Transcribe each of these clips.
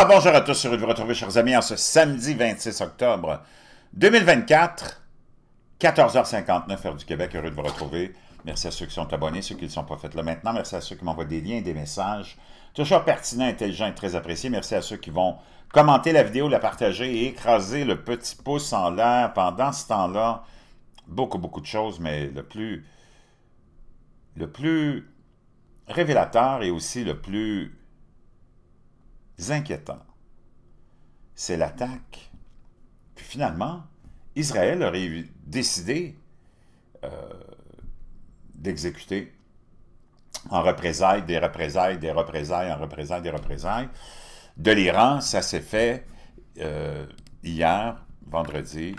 Alors, bonjour à tous, heureux de vous retrouver, chers amis, en ce samedi 26 octobre 2024, 14h59, heure du Québec, heureux de vous retrouver. Merci à ceux qui sont abonnés, ceux qui ne sont pas faits là maintenant. Merci à ceux qui m'envoient des liens des messages. Toujours pertinent, intelligent et très apprécié. Merci à ceux qui vont commenter la vidéo, la partager et écraser le petit pouce en l'air pendant ce temps-là. Beaucoup, beaucoup de choses, mais le plus, le plus révélateur et aussi le plus inquiétant, c'est l'attaque. Puis finalement, Israël aurait décidé euh, d'exécuter en représailles, des représailles, des représailles, en représailles, des représailles. De l'Iran, ça s'est fait euh, hier, vendredi.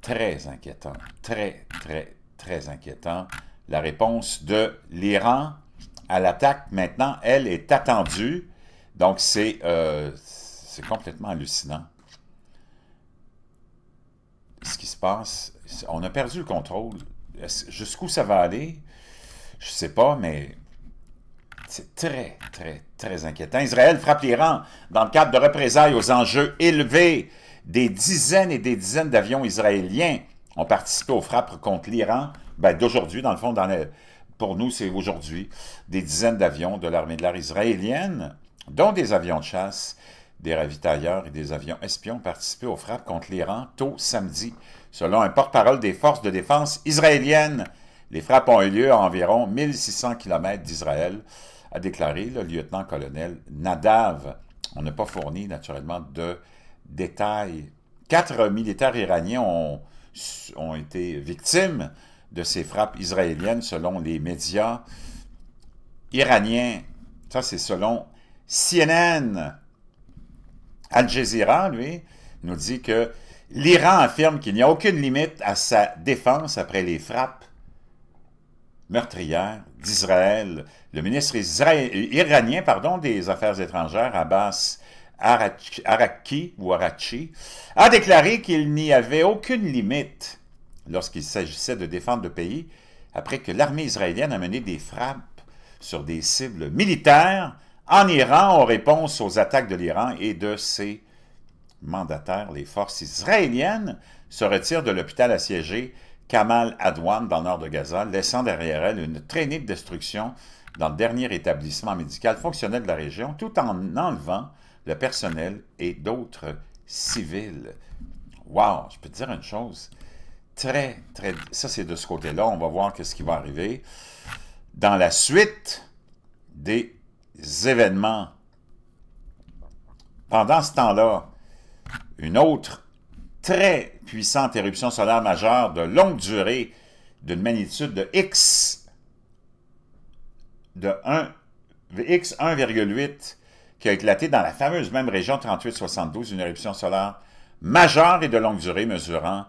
Très inquiétant, très, très, très inquiétant. La réponse de l'Iran à l'attaque, maintenant, elle est attendue. Donc, c'est euh, complètement hallucinant. Ce qui se passe, on a perdu le contrôle. Jusqu'où ça va aller, je ne sais pas, mais c'est très, très, très inquiétant. Israël frappe l'Iran dans le cadre de représailles aux enjeux élevés. Des dizaines et des dizaines d'avions israéliens ont participé aux frappes contre l'Iran ben, d'aujourd'hui, dans le fond, dans pour nous, c'est aujourd'hui, des dizaines d'avions de l'armée de l'air israélienne, dont des avions de chasse, des ravitailleurs et des avions espions participé aux frappes contre l'Iran tôt samedi. Selon un porte-parole des forces de défense israéliennes, les frappes ont eu lieu à environ 1600 km d'Israël, a déclaré le lieutenant-colonel Nadav. On n'a pas fourni naturellement de détails. Quatre militaires iraniens ont, ont été victimes de ces frappes israéliennes selon les médias iraniens. Ça, c'est selon CNN. Al Jazeera, lui, nous dit que l'Iran affirme qu'il n'y a aucune limite à sa défense après les frappes meurtrières d'Israël. Le ministre iranien pardon, des Affaires étrangères, Abbas Araki, ou Arachi, a déclaré qu'il n'y avait aucune limite lorsqu'il s'agissait de défendre le pays, après que l'armée israélienne a mené des frappes sur des cibles militaires en Iran en réponse aux attaques de l'Iran et de ses mandataires. Les forces israéliennes se retirent de l'hôpital assiégé Kamal Adwan dans le nord de Gaza, laissant derrière elles une traînée de destruction dans le dernier établissement médical fonctionnel de la région, tout en enlevant le personnel et d'autres civils. Wow, je peux te dire une chose, très, très... Ça, c'est de ce côté-là. On va voir ce qui va arriver. Dans la suite des événements, pendant ce temps-là, une autre très puissante éruption solaire majeure de longue durée, d'une magnitude de X, de 1, X 1,8, qui a éclaté dans la fameuse même région 3872, une éruption solaire majeure et de longue durée mesurant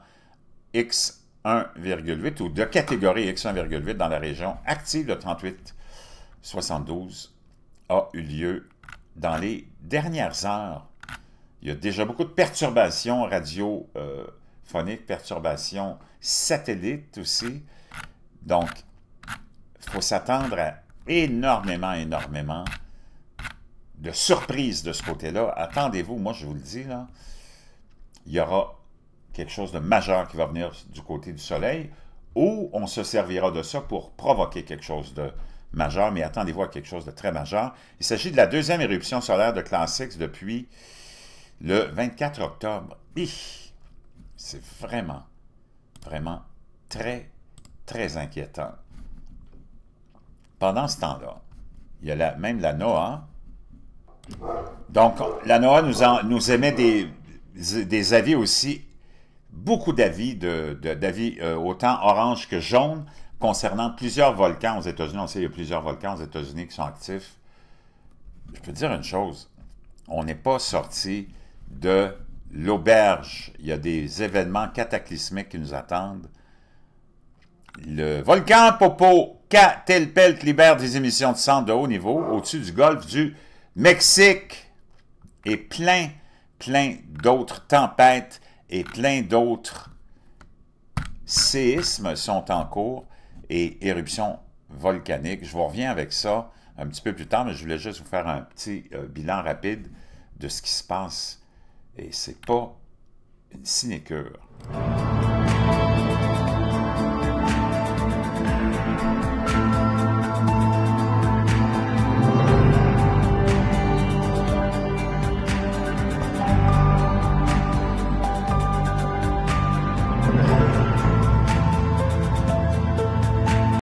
X1,8 ou de catégorie X1,8 dans la région active de 3872 a eu lieu dans les dernières heures. Il y a déjà beaucoup de perturbations radiophoniques, perturbations satellites aussi. Donc, il faut s'attendre à énormément, énormément de surprises de ce côté-là. Attendez-vous, moi je vous le dis, là, il y aura quelque chose de majeur qui va venir du côté du Soleil, ou on se servira de ça pour provoquer quelque chose de majeur, mais attendez-vous à quelque chose de très majeur. Il s'agit de la deuxième éruption solaire de classe X depuis le 24 octobre. C'est vraiment, vraiment très, très inquiétant. Pendant ce temps-là, il y a même la NOAA. Donc, la NOAA nous, nous émet des, des avis aussi beaucoup d'avis, d'avis euh, autant orange que jaune, concernant plusieurs volcans aux États-Unis. On sait qu'il y a plusieurs volcans aux États-Unis qui sont actifs. Je peux dire une chose, on n'est pas sorti de l'auberge. Il y a des événements cataclysmiques qui nous attendent. Le volcan Popo K-Telpelt libère des émissions de sang de haut niveau au-dessus du golfe du Mexique et plein, plein d'autres tempêtes et plein d'autres séismes sont en cours et éruptions volcaniques. Je vous reviens avec ça un petit peu plus tard, mais je voulais juste vous faire un petit euh, bilan rapide de ce qui se passe. Et c'est pas une sinécure.